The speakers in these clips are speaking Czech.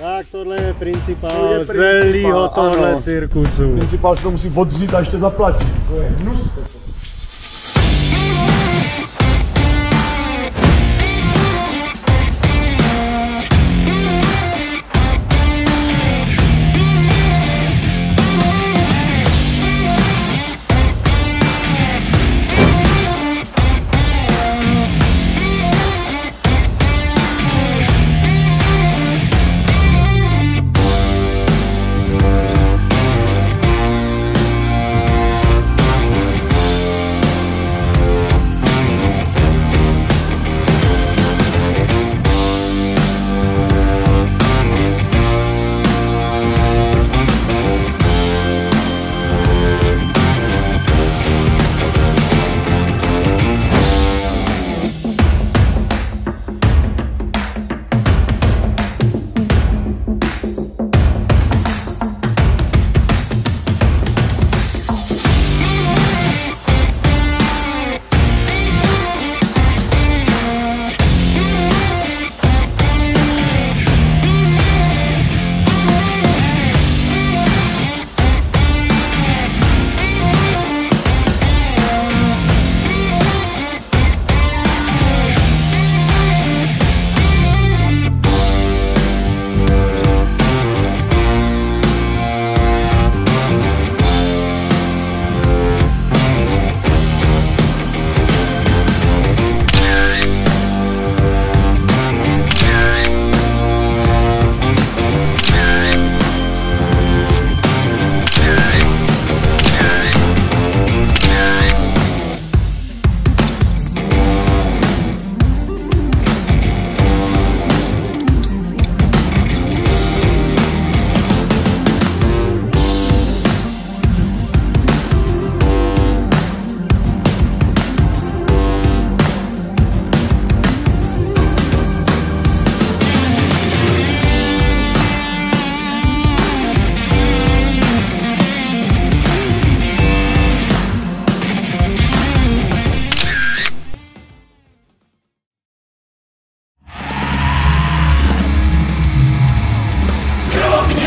Tak tohle je principál celého tohle cirkusu. Principál si to musí odřít a ještě zaplatit. To je hnus.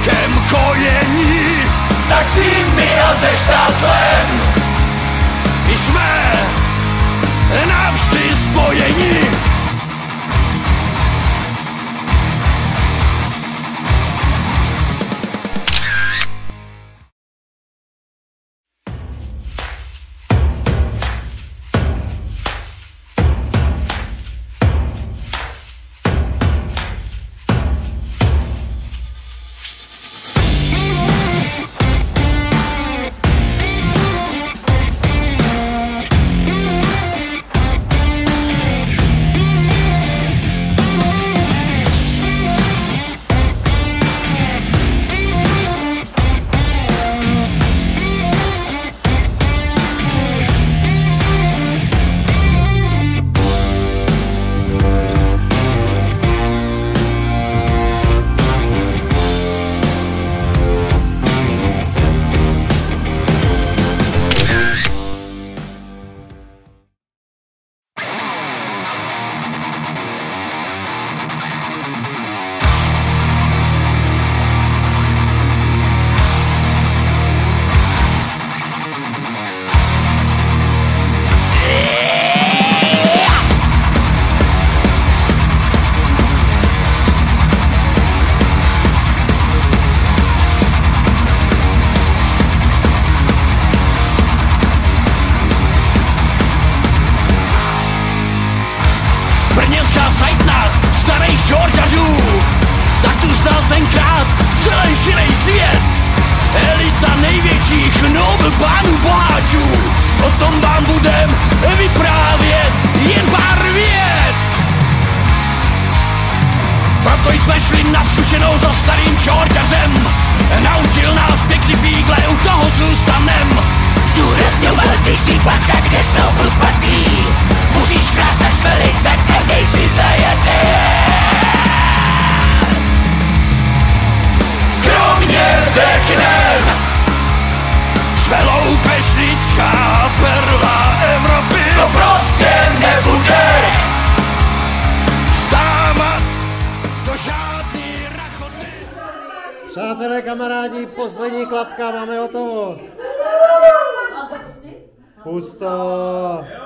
škopkem kojení, nimi a ze štátlem. Jsme navždy spojení. Největších nobel pánů. O tom vám budem vyprávět jen pár vět. Proto jsme šli na zkušenou za starým čorťařem Naučil nás pěkný fígle, u toho zůstanem Zdůrazňoval, ty si bacha, kde jsou chlupatý Musíš krásat švely, tak nedej si zajatý Skromně řeknem Lidská perla Evropy To prostě nebude Stáma do žádný rachoty Přátelé, kamarádi, poslední klapka, máme hotovo. Pusto. Pusto.